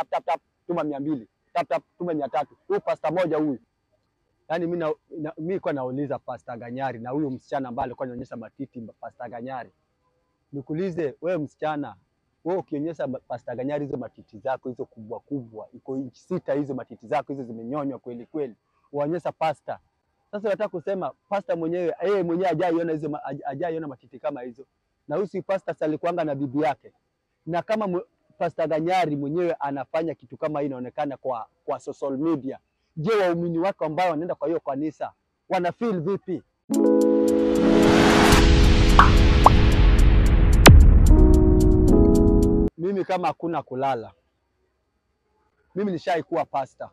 tap tap tap, tuma mia mbili. Tap tap, tuma mia tatu. Huyu pasta moja huyu. Yani mi na, na, mi kwa nauliza pasta Ganyari na huyu msichana ambaye alikuwa anaonyesha matiti pasta Ganyari, nikuulize wewe msichana, wewe ukionyesha pasta Ganyari hizo matiti zako hizo kubwa kubwa, iko inchi sita hizo matiti zako hizo zimenyonywa kweli kweli, uonyesha pasta. Sasa nataka kusema pasta mwenyewe yeye mwenyewe hajaiona hizo hajaiona matiti kama hizo, na huyu si pasta salikuanga alikuanga na bibi yake, na kama pasta Ganyari mwenyewe anafanya kitu kama hii inaonekana kwa kwa social media, je, waumini wake ambao wanaenda kwa hiyo kanisa wana feel vipi? Mimi kama hakuna kulala, mimi nishaikuwa pasta,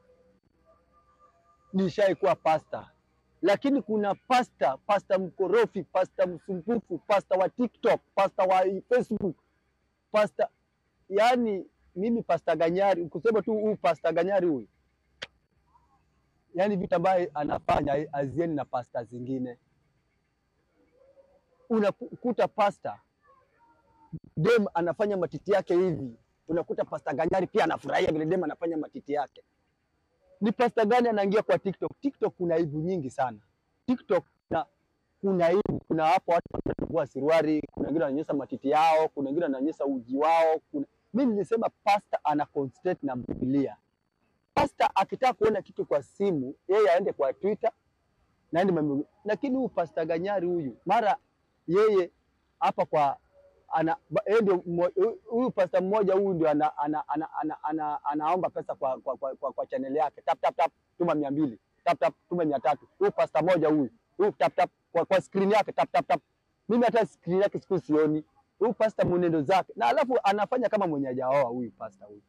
nishaikuwa pasta lakini kuna pasta pasta mkorofi, pasta msumbufu, pasta wa TikTok, pasta wa Facebook, pasta yani, mimi pasta Ganyari, kusema tu huyu pasta Ganyari huyu, yani vitu ambaye anafanya azieni na pasta zingine. Unakuta pasta dem anafanya matiti yake hivi, unakuta pasta Ganyari pia anafurahia vile dem anafanya matiti yake ni pasta gani anaingia kwa TikTok? TikTok kuna aibu nyingi sana. TikTok na kuna aibu, kuna hapo watu wanavua siruari, kuna wengine wanaonyesha matiti yao, kuna wengine wanaonyesha uji wao. Kuna... Mimi nilisema pasta ana concentrate na Biblia. Pasta akitaka kuona kitu kwa simu, yeye aende kwa Twitter na aende mambo, lakini huyu pasta Ganyari huyu mara yeye hapa kwa ana ndio huyu pasta mmoja huyu ndio ana, ana, ana, ana, ana, anaomba pesa kwa kwa, kwa, kwa, kwa channel yake. Tap tap tap tuma mia mbili. Tap tap tuma mia tatu. Huyu pasta moja huyu huyu tap tap kwa, kwa screen yake tap tap tap. Mimi hata screen yake siku sioni huyu pasta mwenendo zake. Na alafu anafanya kama mwenye hajaoa huyu pasta huyu.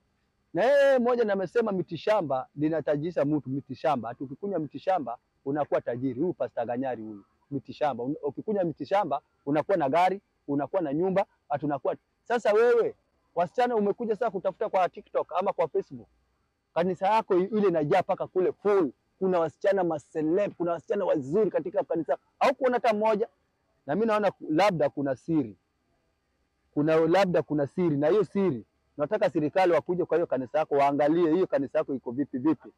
Na yeye moja na miti shamba linatajisha mtu mitishamba. Ati ukikunywa mitishamba unakuwa tajiri. Huyu pasta Ganyari huyu mitishamba. Un- ukikunywa mitishamba unakuwa na gari unakuwa na nyumba ati unakuwa sasa wewe wasichana umekuja sasa kutafuta kwa TikTok ama kwa Facebook. Kanisa yako ile inajaa paka kule full. Kuna wasichana maseleb kuna wasichana wazuri katika kanisa. Au kuona hata mmoja. Na mimi naona labda kuna siri kuna labda kuna siri na hiyo siri nataka serikali wakuje kwa hiyo kanisa yako waangalie hiyo kanisa yako iko vipi vipi